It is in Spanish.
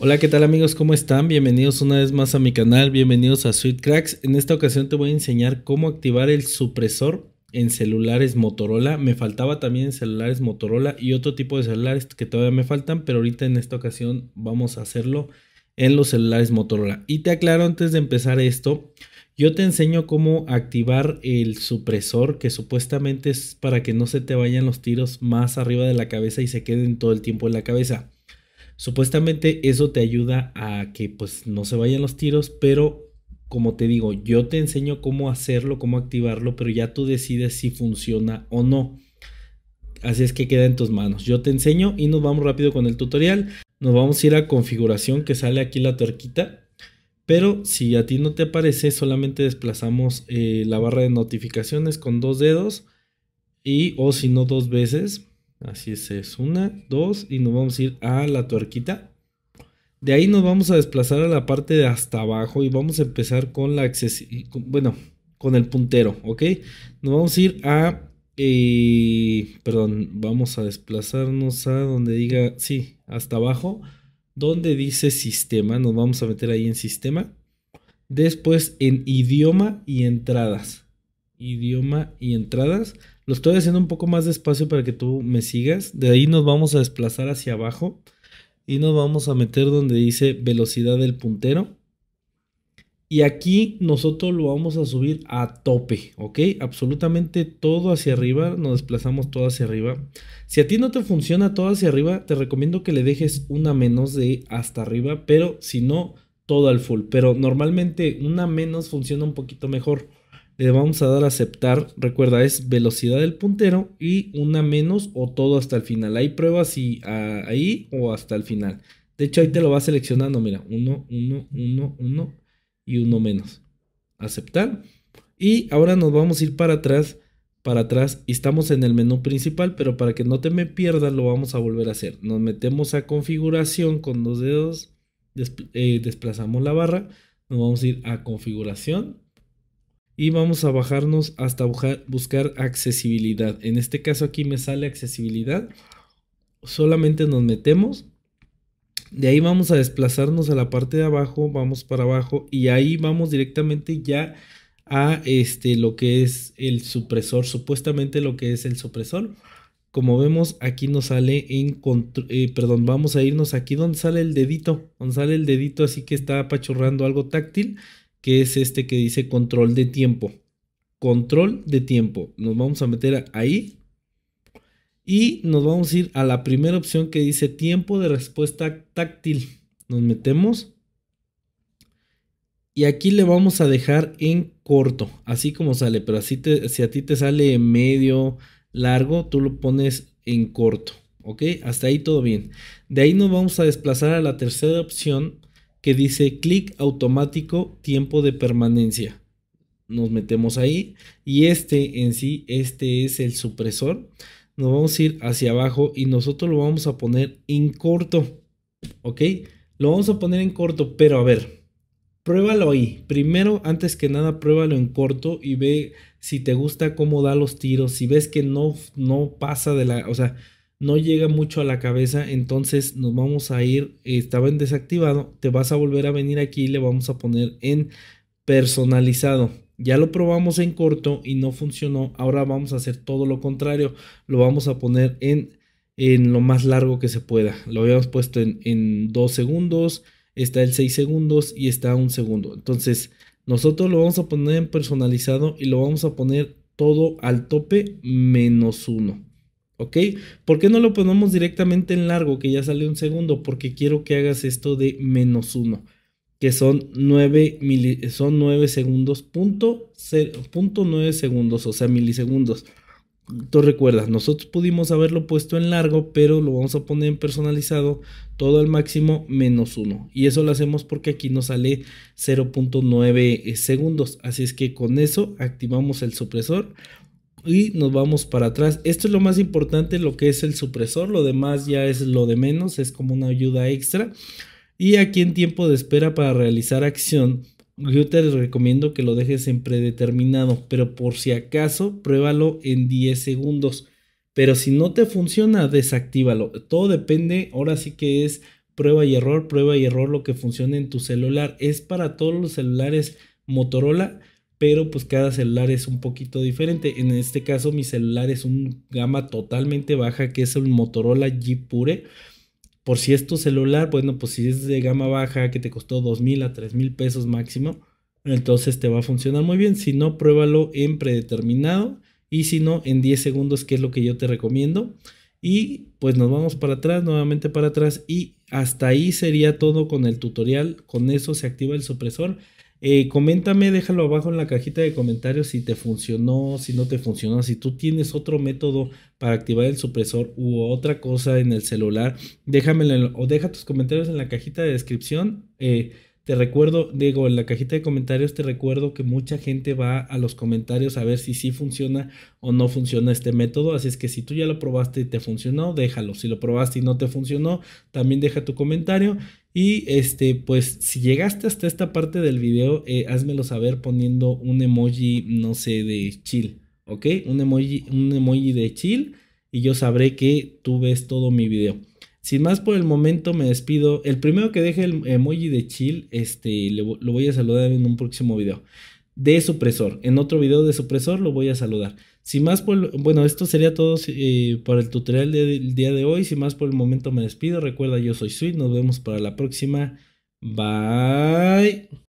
Hola, ¿qué tal amigos? ¿Cómo están? Bienvenidos una vez más a mi canal, bienvenidos a Sweet Cracks. En esta ocasión te voy a enseñar cómo activar el supresor en celulares Motorola. Me faltaba también en celulares Motorola y otro tipo de celulares que todavía me faltan, pero ahorita en esta ocasión vamos a hacerlo en los celulares Motorola. Y te aclaro antes de empezar esto, yo te enseño cómo activar el supresor que supuestamente es para que no se te vayan los tiros más arriba de la cabeza y se queden todo el tiempo en la cabeza. Supuestamente eso te ayuda a que pues no se vayan los tiros, pero como te digo, yo te enseño cómo hacerlo, cómo activarlo, pero ya tú decides si funciona o no. Así es que queda en tus manos. Yo te enseño y nos vamos rápido con el tutorial. Nos vamos a ir a configuración que sale aquí la tuerquita. Pero si a ti no te aparece, solamente desplazamos eh, la barra de notificaciones con dos dedos y o si no dos veces Así es, es una, dos y nos vamos a ir a la tuerquita. De ahí nos vamos a desplazar a la parte de hasta abajo y vamos a empezar con la accesibilidad, bueno, con el puntero, ¿ok? Nos vamos a ir a, eh, perdón, vamos a desplazarnos a donde diga, sí, hasta abajo, donde dice sistema, nos vamos a meter ahí en sistema. Después en idioma y entradas, idioma y entradas. Lo estoy haciendo un poco más despacio para que tú me sigas. De ahí nos vamos a desplazar hacia abajo y nos vamos a meter donde dice velocidad del puntero. Y aquí nosotros lo vamos a subir a tope, ¿ok? Absolutamente todo hacia arriba, nos desplazamos todo hacia arriba. Si a ti no te funciona todo hacia arriba, te recomiendo que le dejes una menos de hasta arriba, pero si no, todo al full. Pero normalmente una menos funciona un poquito mejor le vamos a dar a aceptar. Recuerda, es velocidad del puntero y una menos o todo hasta el final. Hay pruebas si ahí o hasta el final. De hecho, ahí te lo va seleccionando. Mira, 1, 1, 1, 1 y uno menos. Aceptar. Y ahora nos vamos a ir para atrás, para atrás. Y estamos en el menú principal, pero para que no te me pierdas, lo vamos a volver a hacer. Nos metemos a configuración con dos dedos. Eh, desplazamos la barra. Nos vamos a ir a configuración y vamos a bajarnos hasta buscar accesibilidad. En este caso aquí me sale accesibilidad. Solamente nos metemos. De ahí vamos a desplazarnos a la parte de abajo, vamos para abajo y ahí vamos directamente ya a este lo que es el supresor, supuestamente lo que es el supresor. Como vemos aquí nos sale en eh, perdón, vamos a irnos aquí donde sale el dedito, donde sale el dedito así que está apachurrando algo táctil que es este que dice control de tiempo. Control de tiempo. Nos vamos a meter ahí y nos vamos a ir a la primera opción que dice tiempo de respuesta táctil. Nos metemos y aquí le vamos a dejar en corto, así como sale, pero así te, si a ti te sale medio, largo, tú lo pones en corto, ¿ok? Hasta ahí todo bien. De ahí nos vamos a desplazar a la tercera opción que dice clic automático tiempo de permanencia. Nos metemos ahí y este en sí, este es el supresor. Nos vamos a ir hacia abajo y nosotros lo vamos a poner en corto. ¿Ok? Lo vamos a poner en corto, pero a ver, pruébalo ahí. Primero, antes que nada, pruébalo en corto y ve si te gusta cómo da los tiros. Si ves que no, no pasa de la, o sea, no llega mucho a la cabeza, entonces nos vamos a ir, estaba en desactivado, te vas a volver a venir aquí y le vamos a poner en personalizado. Ya lo probamos en corto y no funcionó, ahora vamos a hacer todo lo contrario, lo vamos a poner en, en lo más largo que se pueda. Lo habíamos puesto en, en 2 segundos, está el 6 segundos y está un segundo. Entonces nosotros lo vamos a poner en personalizado y lo vamos a poner todo al tope menos uno. ¿Ok? ¿Por qué no lo ponemos directamente en largo, que ya sale un segundo? Porque quiero que hagas esto de menos uno, que son 9, son 9 segundos, punto 9 segundos, o sea, milisegundos. Tú recuerdas, nosotros pudimos haberlo puesto en largo, pero lo vamos a poner en personalizado, todo al máximo menos 1. Y eso lo hacemos porque aquí nos sale 0.9 segundos. Así es que con eso activamos el supresor y nos vamos para atrás. Esto es lo más importante, lo que es el supresor, lo demás ya es lo de menos, es como una ayuda extra. Y aquí en tiempo de espera para realizar acción, yo te recomiendo que lo dejes en predeterminado, pero por si acaso, pruébalo en 10 segundos. Pero si no te funciona, desactívalo. Todo depende, ahora sí que es prueba y error, prueba y error lo que funciona en tu celular. Es para todos los celulares Motorola, pero pues cada celular es un poquito diferente. En este caso mi celular es un gama totalmente baja que es un Motorola G Pure. Por si es tu celular, bueno, pues si es de gama baja que te costó dos mil a tres mil pesos máximo, entonces te va a funcionar muy bien. Si no, pruébalo en predeterminado y si no, en 10 segundos, que es lo que yo te recomiendo. Y pues nos vamos para atrás, nuevamente para atrás y hasta ahí sería todo con el tutorial. Con eso se activa el supresor. Eh, coméntame, déjalo abajo en la cajita de comentarios si te funcionó, si no te funcionó, si tú tienes otro método para activar el supresor u otra cosa en el celular, déjamelo o deja tus comentarios en la cajita de descripción. Eh, te recuerdo, digo, en la cajita de comentarios te recuerdo que mucha gente va a los comentarios a ver si sí funciona o no funciona este método. Así es que si tú ya lo probaste y te funcionó, déjalo. Si lo probaste y no te funcionó, también deja tu comentario. Y este, pues si llegaste hasta esta parte del video, eh, házmelo saber poniendo un emoji, no sé, de chill. ¿Ok? Un emoji, un emoji de chill y yo sabré que tú ves todo mi video. Sin más por el momento me despido. El primero que deje el emoji de chill, este, lo voy a saludar en un próximo video. De supresor. En otro video de supresor lo voy a saludar. Sin más por, bueno, esto sería todo eh, para el tutorial del día de hoy. Sin más por el momento me despido. Recuerda, yo soy Sweet. Nos vemos para la próxima. Bye.